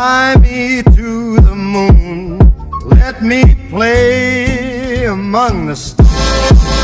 Fly me to the moon. Let me play among the stars.